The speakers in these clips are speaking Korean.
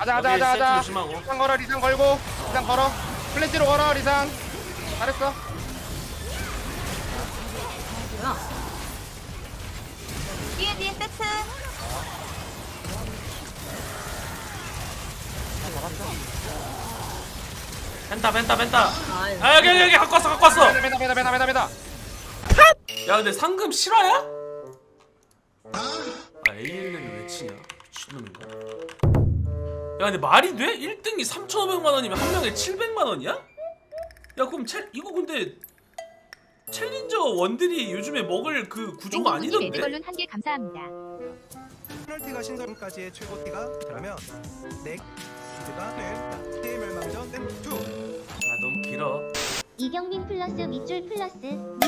가자 가자 가자 가자. 리상 걸어 리상 걸고. 리상 걸어. 플래시로 걸어 리상. 잘했어. 뭐야? 뒤에 뒤에 세트. 펜타 펜타 펜타 아 여기 여기 여기. 갖고 왔어 갖고 왔어. 배다 배다 배다 배다 배다. 야 근데 상금 실화야? 아 ALN을 왜 치냐? 미친놈인가 야 근데 말이 돼? 1등이 3,500만 원이면 한 명에 700만 원이야? 야 그럼 챌 이거 근데 챌린저 원들이 요즘에 먹을 그 구조가 아니던데? 매드걸룬 한개 감사합니다. 페널티가 신선까지의 최고 티가 그러면 넥 기드가 될 게임 멸망전 댐2 아 너무 길어 이경민 플러스 밑줄 플러스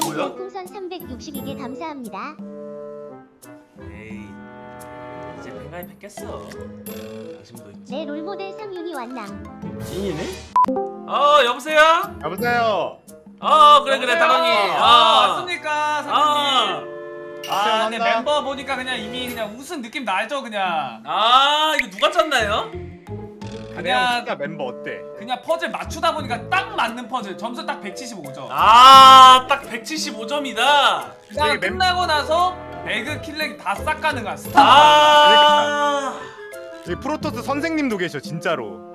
뭐야? 별풍선 362개 감사합니다. 뺏겼어 당신도 있지 내 롤모델 상윤이 완남. 찐이네? 어 여보세요? 여보세요 어 그래 그래 다롱이 아, 아 왔습니까, 아, 사장님? 아, 근데 한다. 멤버 보니까 그냥 이미 그냥 웃은 느낌 나죠, 그냥. 아 이거 누가 짰나요? 그냥 멤버 어때? 그냥 퍼즐 맞추다 보니까 딱 맞는 퍼즐. 점수 딱 175점. 아딱 175점이다 그냥 끝나고 나서 배그 킬렉 다 싹 가는 거야. 스타. 아 여기 프로토스 선생님도 계셔 진짜로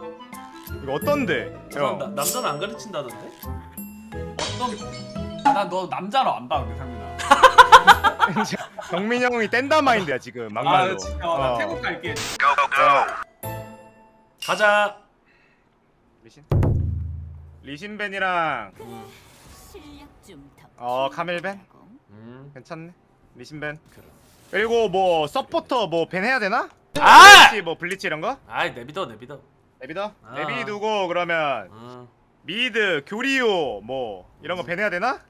이거 어떤데? 형, 나, 형 남자는 안 가르친다던데? 어떤? 난너 남자로 안 봐, 근데 상민아. 경민 형이 뗀다 mind야 지금 아, 막말로 진짜. 어, 나 태국 갈게. 가자 리신 리신 ban이랑 어 카밀 ban 음. 괜찮네 리신 ban 그리고 뭐 서포터 뭐 ban 해야 되나? 아! 블리치 뭐 블리치 이런 거? 아이 내비둬 내비둬 내비더? 아. 내비두고 그러면 음. mid 갈리오 뭐 이런 거 ban 해야 되나?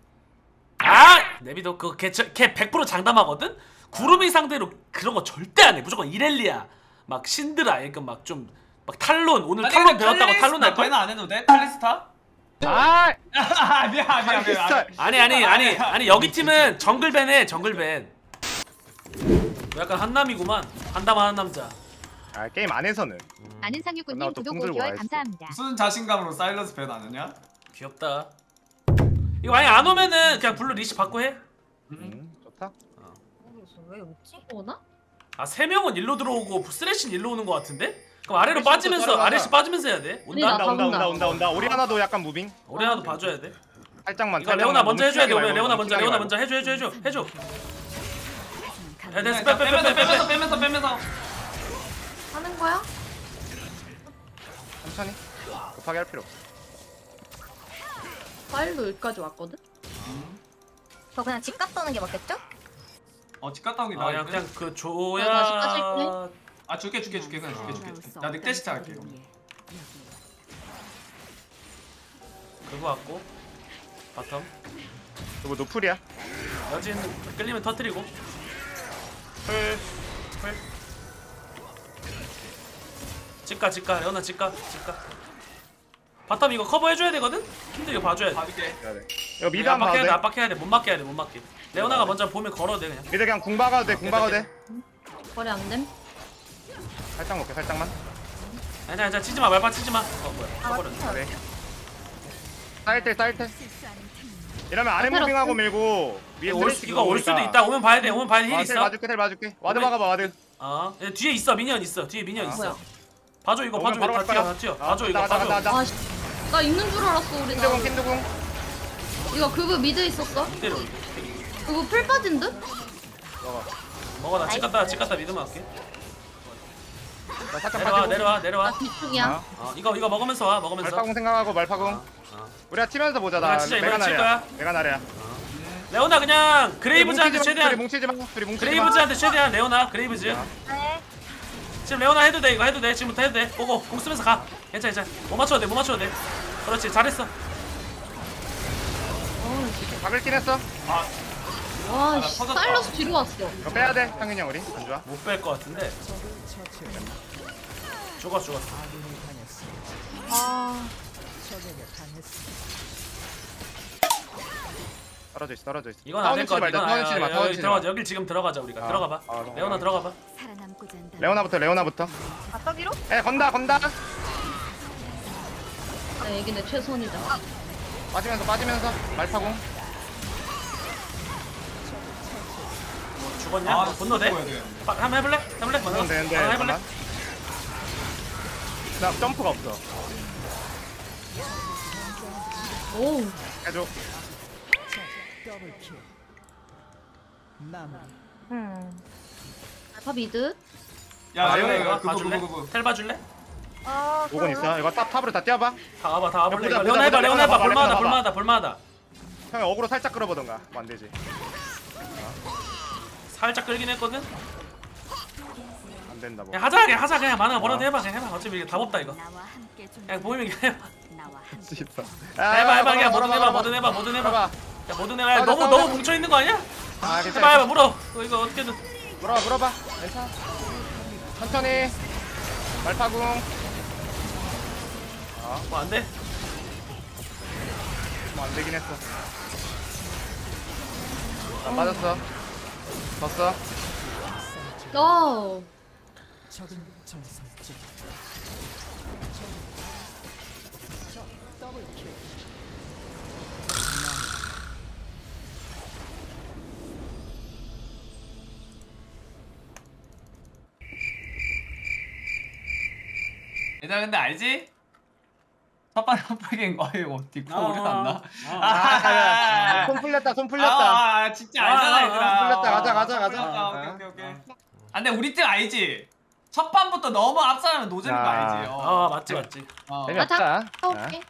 아! 내비둬 그거 걔, 저- 걔100% 장담하거든? 구름이 상대로 그런 거 절대 안해 무조건 이렐리아 막 신드라 그러니까 막 좀 막 탈론 오늘 아니, 탈론 근데 배웠다고 탈론 할걸? ban은 안 해도 돼? 칼리스타? 아! 아, 미안, 미안, 미안. 미안. 아니 아니 아니 아니 여기 팀은 정글벤해 정글벤 약간 한남이구만 한담한 한 남자 아 게임 안에서는 아는 나 상유군님 또 구독 뽕 들고 5개월 와있어. 감사합니다. 무슨 자신감으로 배는 안 하냐? 귀엽다 이거 만약 안 오면은 그냥 블루 리시 받고 해? 음, 좋다 왜 웃지? 오나? 아세 명은 일로 들어오고 쓰레쉬는 일로 오는 거 같은데? 그럼 아래로 빠지면서. 아래시 빠지면서 해야 돼 온다? 온다 온다 다 온다 온다 온다 오리아나도 약간 moving 우리 하나도 봐줘야 돼 살짝만 이거 살짝만, 레오나 먼저 너무 해줘야 돼 오면 레오나 먼저 레오나 말고. 먼저 해줘 해줘 해줘 해줘 야 됐어 그러니까 빼면서, 빼빼 빼 빼 빼 빼면서, 빼면서, 빼면서. 하는 거야? 천천히 급하게 할 필요 없어 파일도 여기까지 왔거든? 저 그냥 집 갔다 오는 게 맞겠죠? 어, 집 갔다 온게아 나아. 그냥 그냥 그 나 다시 줘야 빠질게. 아, 줄게, 줄게, 줄게. 그냥 줄게, 줄게. 나 늑대 시작 할게. 그럼. 그거 같고 bottom. 이거 no 플이야? 여진 끌리면 터트리고. 플플. 집가 집가. 레오나 집가 집가. bottom 이거 커버 해줘야 되거든? 힘들 이거 봐줘야 돼. 봐줄게. 이거 mid 한번 압박해야 돼 봐도 돼? 압박해야 돼못 맞게 해야 돼못 맞게. 레오나가 먼저 보면 걸어도 돼 그냥. mid 그냥 궁 박아도 돼궁 박아도 돼. 거리 안 됨? 살짝 먹게 살짝만. 아니 아니 치지마 말파 치지마. 어 뭐야 아, 맞다. 그래 사이드 사이드. 이러면 아래 moving하고? 밀고 위에 올, 수- 이거 올 수도 있다. 오면 봐야 돼 오면 봐야 돼 heal 아, 있어? 텔 봐줄게 텔 봐줄게. ward 오면- 막아봐 와드. 어. 예, 뒤에 있어. minion 있어. 뒤에 minion 아, 있어. 뭐야? 봐줘 이거 오면 봐줘 바로 다 갈까요? 뛰어 다 뛰어 아, 봐줘. 이거 봐줘. 아, 씨. 나 있는 줄 알았어, 우리 킨드궁 나. 킨드궁. 이거 그브 미드 있었어? 이대로 그거 풀 빠진 듯? 먹어. 먹어 나집 갔다 집 갔다 믿으면 할게 나 살짝 내려와 빠지고 내려와 내려와. 나 뒤쪽이야. 어? 이거 이거 먹으면서 와 먹으면서. 말파궁 생각하고 말파궁 어. 우리가 치면서 보자 나. 진짜 내가 칠 나래야 거야. 내가 나래야 레오나 그냥 그레이브즈한테 둘이 최대한 뭉치지 마 둘이 뭉치지 마. 그레이브즈한테 최대한 레오나 그레이브즈. 네. 지금 레오나 해도 돼 이거 해도 돼 지금부터 해도 돼. 보고 공 쓰면서 가. 괜찮아 괜찮아. 못 맞춰도 돼못 맞춰도 돼. 그렇지 잘했어. 박을 긴 했어 와, 나 씨. 터졌다. 사일러스 뒤로 왔어. 이거 빼야 돼 상윤이 형 우리. 안 좋아. 못 뺄 것 같은데. 죽었어 죽었어. 아, 떨어져 있어 떨어져 있어. 이건 안될것 같아 타워는 치지 이건 말자 타워는 치지 마 타워는 여기 치지 들어가자. 마. 여기 지금 들어가자 우리가. 아, 들어가봐. 아, 레오나 들어가봐. 레오나부터 레오나부터. 아 저기로? 에 건다 건다. 나 여기 내 최선이다. 빠지면서 빠지면서. 말파공 죽었냐? 아, 분노 돼? 죽어야 돼. 빠- 한번 해볼래? 해볼래? 그러면 되는데 아, 해볼래? 잠깐만 나 점프가 없어 오, 해줘 음. 말파 mid. 야 아, 이거 이거 봐줄래? 그거 그거 텔 봐줄래? 아 오건 있어 이거 top, top으로 다 뛰어봐 다 와봐 다 와볼래? 보자, 이거 보자, 레오나 해봐 보자, 레오나 해봐 봐봐, 볼만하다 봐봐. 볼만하다 볼만하다 형이 어그로 살짝 끌어보던가 뭐 안되지 살짝 끌긴 했거든? 안 된다 뭐. 그냥 하자 그냥 하자. 그냥 말파가 뭐라도 해봐. 그냥 해봐. 어차피 이게 답 없다 이거. 그냥 보이면 그냥 해봐. 씨발. 해봐 해봐. 그냥 걸어봐, 뭐든 해봐. 뭐든 해봐 뭐든 해봐. 야 뭐든 해봐. 야, 싸우자, 너무 싸우자. 너무 뭉쳐있는 거 아니야? 아 해봐 괜찮아. 해봐 물어. 이거, 이거 어떻게든. 물어봐 물어봐. 괜찮아. 천천히. 말파궁. 뭐 안돼? 뭐 안 되긴 했어. 아 빠졌어 졌어 오, 얘들아 근데 알지? 첫판 한판갱 어 이거 뒷코 오래 났나? 아, 손 풀렸다 손 풀렸다 아, 아, 진짜 알잖아 아, 아, 얘들아 아, 풀렸다. 가자, 가자, 가자. 아, 오케이 오케이 오케이 아 근데 우리 팀 알지? 첫 판부터 너무 앞서면 노잼인 거 야. 알지? 아 맞지 맞지 어. 재미없다 타올게.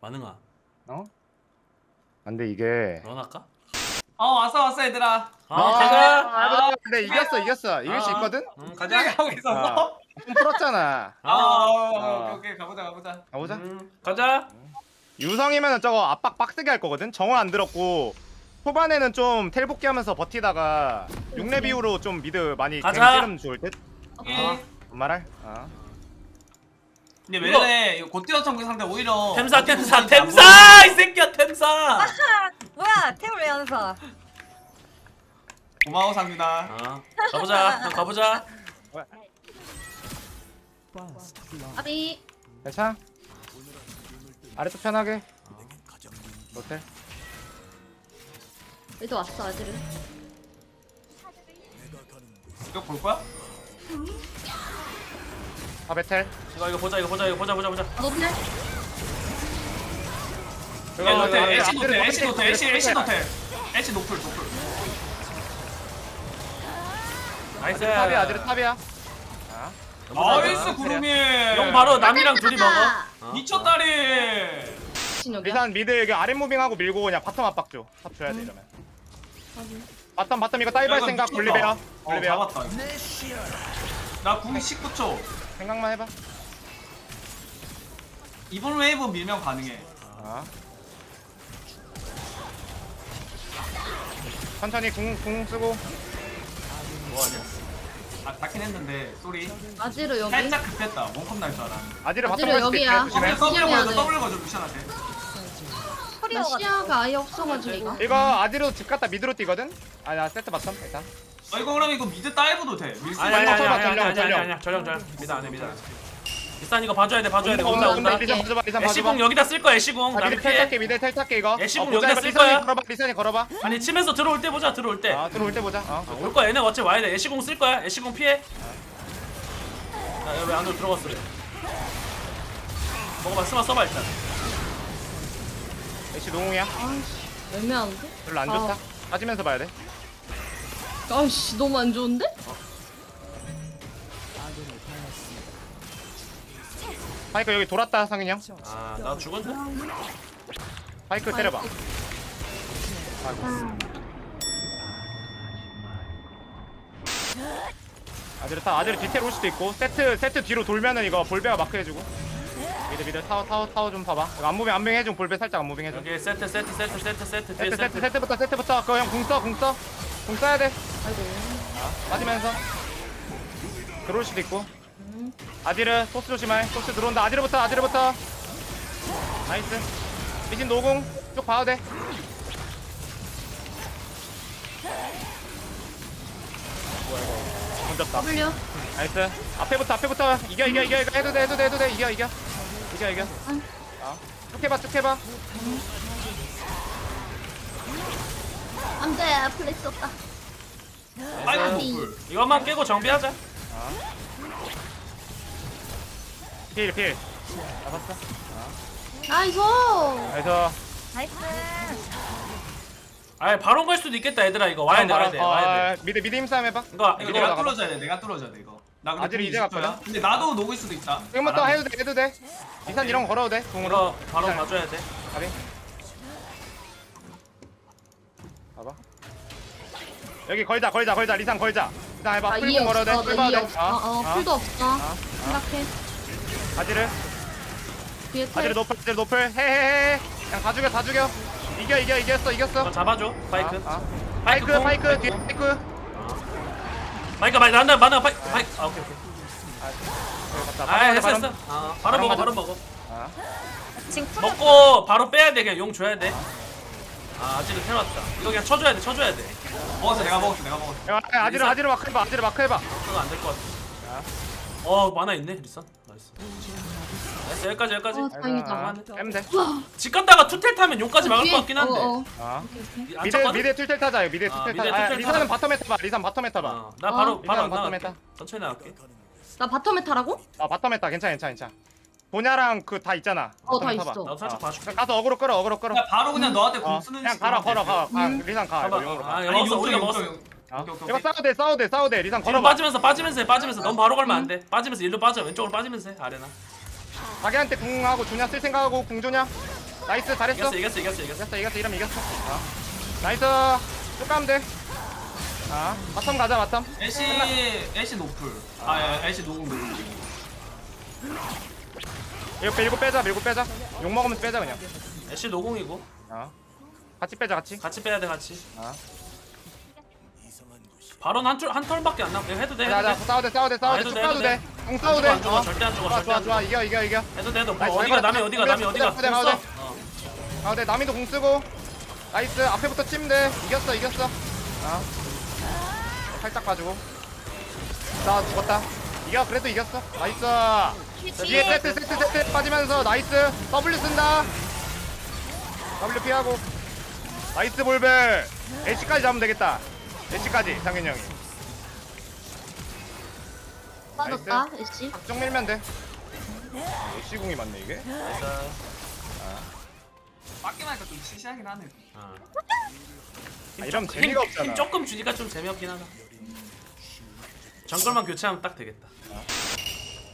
만능아 어? 안돼 이게 런 할까? 어 왔어 왔어 얘들아 아 가자 아, 근데 이겼어 이겼어. 이길 수 아. 있거든? 응 가자. 가자 하고 있었어? 손 풀었잖아. 아, 어, 오케이 오케이. 가보자 가보자. 가보자? 음, 가자. 유성이면은 저거 압박 빡세게 할 거거든? 정원 안 들었고 초반에는 좀 텔복기 하면서 버티다가 6렙 이후로 좀 미드 많이 가자. 갱 찌르면 좋을 듯? 오케이. 아. 말할 어. 근데 이거- 왜래 이거 곧뛰어 청구 상대 오히려 템사 템사 템사! 이 새끼야 템사! 뭐야 태울 왜 연사? 고마워 상윤아 아 가보자 형 가보자 아비. 괜찮아 아래쪽 편하게 호텔 미드 왔어 아직은. 이거 볼 거야? 하베텔 이거 이거 보자 이거 보자 이거 보자 보자 보자 노텔. 애 노텔 애쉬 노텔 애쉬 노텔 애쉬 애쉬. 노텔 애쉬 노플 노플 나이스. 탑이야 아들 탑이야. 나이스 구름이. 형 바로 남이랑 둘이 먹어. 어. 미쳤다리. 신혁이야. 일단 mid 여기 아랫 moving하고 밀고 그냥 bottom 압박 줘 top 줘야 돼 이러면. 바텀 바텀 이거 따이발 생각 볼리베어. 어 볼리베어. 잡았다. 나궁 19초. 생각만 해봐. 이번 웨이브 밀면 가능해. 아. 천천히 궁, 궁 쓰고 아 닿긴 했는데 쏘리 아지르 여기. 살짝 급했다 몸컵 날 줄 알았는데 아지를 바텀 수도 여기야. 있게 조심해 어, 더블 조심해야 거줘 돼. 더블 거줘 루시안한테 나 커리어가 시야가 아예 없어가지고 이거. 이거 아지르 집 갔다 mid로 뛰거든? 아나 세트 bottom 일단 어 이거 그럼 이거 mid dive도 돼 밀수 아니 아니 있어 아니 전령, 아니 아니 아니 전령. 아니 아니 전령 전령 mid 안해 mid 안해 비싼 이거 봐줘야 돼 봐줘야 돼. 온다 온다 온다 온다. 리산 봐줘봐 리산 애쉬궁 봐줘봐 여기다 쓸 거야 애쉬궁. 아, 탈게 mid 텔 탈게 이거? 애쉬궁 어, 여기다 쓸 거야. 걸어봐 리산이 걸어봐. 아니 치면서 들어올 때 보자 들어올 때. 아 들어올 때 보자. 어 아, 올 거야 얘네 어차피 와야 돼. 애쉬궁 쓸 거야. 애쉬궁 피해. 야왜 안으로 들어갔어 그래 먹어봐 스마 써봐 일단. 애쉬 농웅이야? 아이씨 애매한데? 별로 안 아. 좋다. 빠지면서 봐야 돼. 아이씨 너무 안 좋은데? 파이크 여기 돌았다 상인이 형 아나 죽었네? 파이크 때려봐. 아지르 타 아지르 디테일 올 수도 있고 세트 세트 뒤로 돌면은 이거 볼베가 마크 해주고. 미드 미드 타워 타워 타워 좀 봐봐. 이거 안무빙 안무빙 해줘 볼베 살짝 안무빙 해줘. 여기 세트 세트 세트 세트 세트 뒤에 세트 세트 세트. 세트부터 세트부터. 그거 형궁써궁써궁 써야 돼. 아, 빠지면서. 들어올 수도 있고 아디르 소스 조심해. 소스 들어온다. 아디르부터 아디르부터. 나이스. 미신 노공 쭉 봐도 돼. 뭐야 이거 던졌다. W. nice. 앞에부터 앞에부터. 이겨 이겨 이겨 이겨. 해도 돼 해도 돼 해도 돼. 이겨 이겨. 이겨 이겨. 응. 아, 쭉 해봐 쭉 해봐. 안돼 플렉스 없다. nice. 아이고 불. 이것만 깨고 정비하자. 아. 필 필 잡았어 nice. 그래서 nice. 아예 바로 갈 수도 있겠다 얘들아 이거 와야 돼 와야 돼 와야 돼 미드 미드 힘싸움 해봐 이거 이거 내가 나가봐. 뚫어줘야 돼 내가 뚫어줘야 돼 이거 나 근데 공 이제 20%야. 갔거든? 근데 나도 녹일 수도 있다 지금부터 알아. 해도 돼 해도 돼 리산 이런 거 걸어도 돼 공으로 이거 바로 봐줘야 돼 가비 봐봐 여기 걸자 걸자 걸자 리산 걸자 리산 해봐 나 이해 풀공 걸어도 돼 없어. 풀나 봐도 이해 돼 없어. 어, 어, 풀도 없어. 어. 생각해. 바지를. 뒤에 바지를 텔. 노플 바지를 노플. 해해해 그냥 다 죽여 다 죽여. 이겨 이겨 이겼어 이겼어. 이거 잡아줘 파이크. 아, 아. 파이크 파이크 공, 파이크 뒤에 공. 파이크. 파이크 파이크 난다 만나 파이크 파이크 아 오케이 오케이. 아 바로 됐어 아, 바로 먹어 바로 먹어. 아. 지금 풀 먹고 바로 빼야 돼 그냥 용 줘야 돼아 아직은 태웠다. 이거 그냥 쳐줘야 돼 쳐줘야 돼. 먹었어 내가 먹었어 내가 먹었어. 야, 아지를 아지를 마크 해봐 아지를 마크 해봐. 이거 안될 것 같아. 어 만화 있네 리선 나이스 나이스 여기까지 여기까지. 어, 다행이다. 아, 하면 돼. 집 갔다가 투텔 타면 용까지 막을 뒤에- 것 같긴 한데. 어, 어. 아. 안 미드 쳤거든? 미드 툴텔 타자 미드 아, 툴텔 미드 타자 아, 툴텔 리산은 타자. 바텀에 타봐. 리산 바텀에 타봐. 어, 나 바로 어, 바로 미안하다, 나갈게. 바텀에 천천히 나갈게. 나 바텀에 타라고? 아 바텀에 타. 괜찮아 괜찮아 괜찮아. 보냐랑 그 다 있잖아. 어, 바텀에 다 타봐. 있어. 나도 살짝 봐줄게. 그냥 가서 어그로 끌어 어그로 끌어. 야 바로 그냥 너한테 공 어, 쓰는 그냥 식으로 가라 걸어 하면 가. 아, 음. 리산 가. 봐봐. 이거 용으로 아가 아니 먹었어 우리가 먹었어. 용쪽 어? 오케이, 오케이, 이거 오케이. 싸워도 돼 싸워도 돼 싸워도 돼 리산 걸어봐. 빠지면서 빠지면서. 해 빠지면서 너무 바로 걸면 안돼. 빠지면서 일로 빠져. 왼쪽으로 빠지면서 해 아레나 자기한테 궁하고 존야 쓸 생각하고 궁 존야 nice 잘했어. 이겼어 이겼어 이겼어 이겼어. 이겼어 이겼어. 이러면 이겼어. 어. nice. 쭉 가면 돼. 아, bottom 가자 bottom. 애쉬 애쉬 노플. 아 야, 애쉬 노궁 노궁 이거 밀고 빼자 밀고 빼자. 용 먹으면 빼자 그냥. 애쉬 노궁이고. 어. 같이 빼자 같이. 같이 빼야 돼 같이. 아. 바로는 한, 줄- 한 턴밖에 안 남고 해도 돼 해도 자자 돼. 돼 싸워도 돼 아, 해도 돼쭉 돼, 돼 궁 싸워도 돼안 죽어 어. 절대 안 죽어 좋아 절대 좋아 안 좋아 이겨 이겨 이겨 해도 돼너 뭐 나이스, 어디가. 남이 어디가 남이 어디가 공 가도 써? 돼. 어. 아, 네, 남이도 공 쓰고. 나이스. 앞에부터 치면 돼. 이겼어, 이겼어. 아. 살짝 봐주고. 나 죽었다. 이겨, 그래도 이겼어. 나이스. 자, 뒤에 세트, 세트, 세트 빠지면서 nice. W 쓴다. W 피하고. nice 볼베. 애쉬까지 잡으면 되겠다. 애쉬까지, 상현이 형이. 빠졌다. 애쉬. 쭉 밀면 돼. 애쉬 궁이 맞네, 이게. 맞기만 하니까 좀 시시하긴 하네 어. 아, 이러면 힘- 재미가 힘 없잖아. 조금 주니까 좀 재미없긴 하다 정글만 교체하면 딱 되겠다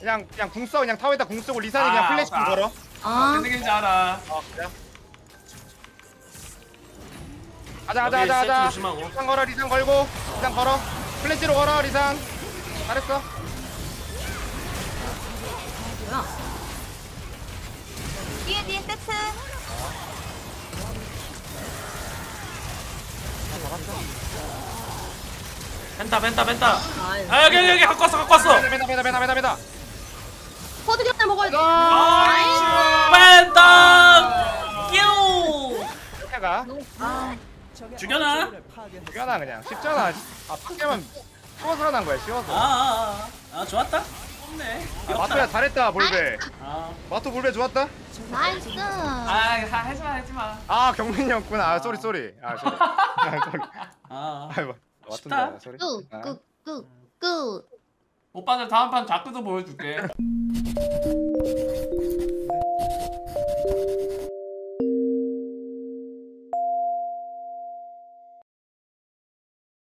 그냥, 그냥 궁 써. 그냥 타워에다 궁 쓰고 리산이 아, 그냥 플래시 아. 걸어. 아, 무슨 얘기인지 알아 어, 그래. 가자 가자 여기 가자 세트 가자 조심하고. 리산 걸어 리산 걸고 리산 걸어 플래시로 걸어 리산 잘했어 뒤에 세트. 펜타 펜타 나이스. 아 여기 여기 여기. 갖고 왔어 갖고 왔어. 배다 배다 배다 배다 배다. 퍼드 곁에 먹어야 돼. 펜타 끼우 이렇게 가? 아, 죽여놔. 죽여놔 그냥. 쉽잖아. 아 밖에만 쉬워서 난 거야 쉬워서. 아아 아. 아, 좋았다 좋네. 아, 마토야 잘했다 볼베. 아 마토 볼베 좋았다? 나이스. 아 하- 하지마 하지마. 아 경민이 형구나. 아 쏘리 쏘리. 아 쏘리. 아 쏘리. 아. 마토인데 쏘리. 끄, 아. 끄. 오빠들 다음 판 자크도 보여줄게